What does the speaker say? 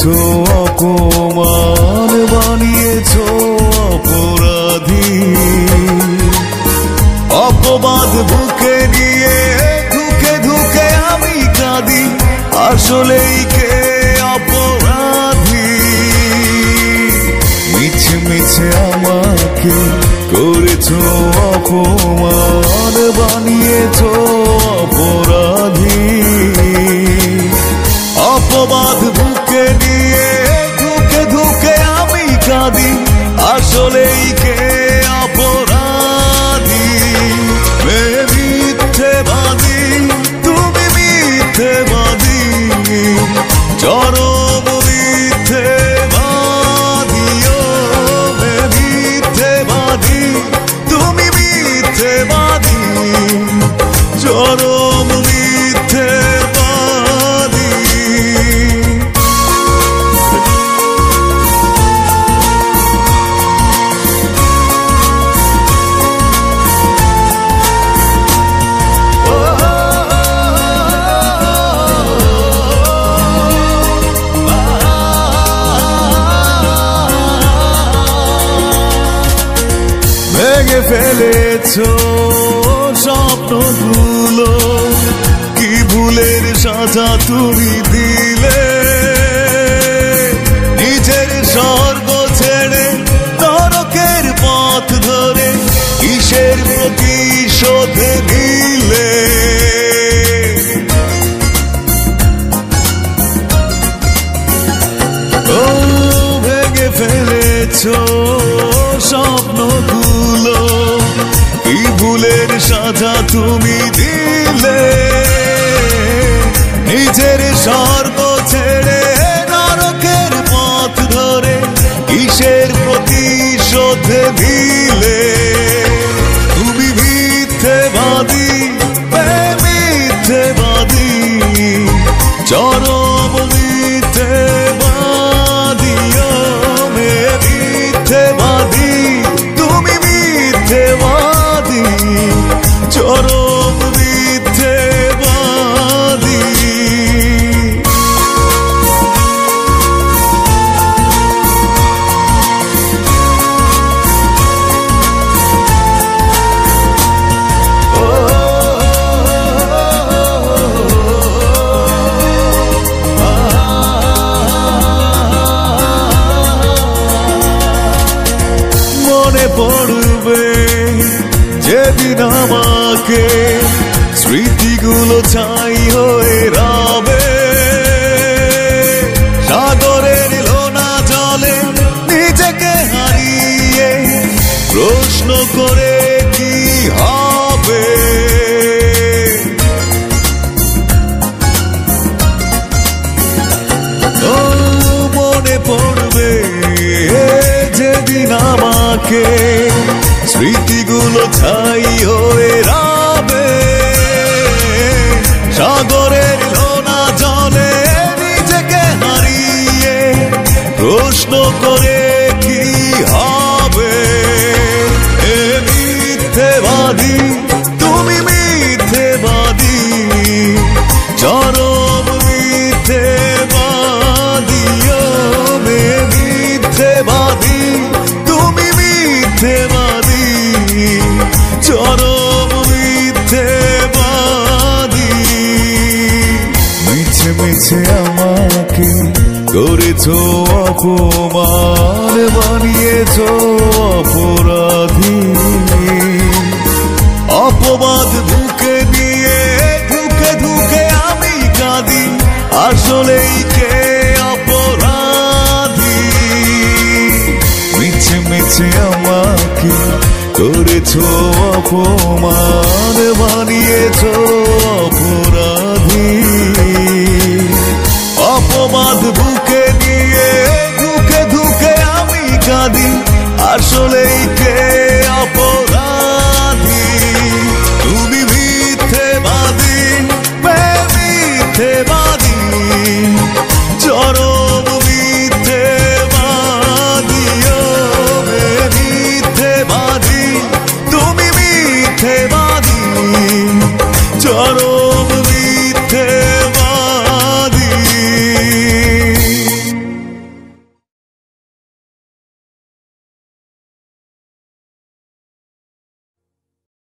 মিছে অপমান, বানিয়েছ অপরাধী। অপবাদ বুকে নিয়ে ধুকে ধুকে আমি কাঁদি, আসলেই কে অপরাধী? মিছে মিছে আমাকে করেছ অপমান, বানিয়েছ অপরাধী। অপবাদ চরম ফেলেছ স্বপ্নগুলো কি ভুলের সাজা তুমি দিলে? নিজের স্বর্গ ছেড়ে পথ ধরে কিসের প্রতিশোধ নিলে ও, ভেঙে ফেলেছ স্বপ্নগুলো সাজা তুমি দিলে নিজের স্বর্গ মনে পড়বে। যেদিন আমাকে স্মৃতিগুলো চাই হয়ে রবে আমাকে স্মৃতিগুলো ছাই হয়ে রাবে করেছ অপমান বানিয়েছ অপরাধী। অপবাদ ধুকে নিয়ে ধুকে ধুকে আমি কাঁদি, আসলেই কে অপরাধী? মিছে মিছে আমাকে করেছ অপমান।